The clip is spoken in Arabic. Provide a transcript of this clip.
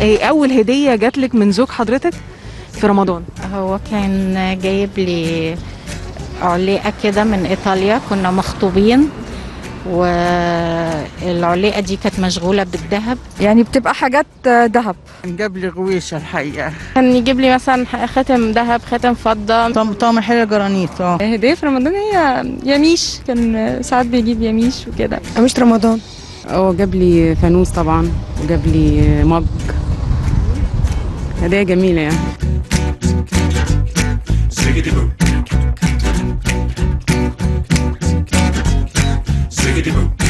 إيه اول هدية جات لك من زوج حضرتك في رمضان؟ هو كان جايب لي علاقة كده من إيطاليا كنا مخطوبين و والعلقة دي كانت مشغولة بالذهب؟ يعني بتبقى حاجات ذهب. جاب لي غويشة الحقيقة. كان يجيب لي مثلا خاتم ذهب خاتم فضة. طعم طعم حلو جرانيت آه. هدية في رمضان هي يميش. كان ساعات بيجيب يميش وكده. مش رمضان. هو جاب لي فانوس طبعا وجاب لي مج. هدايا جميلة يعني. Ziggity boo. Ziggity boo.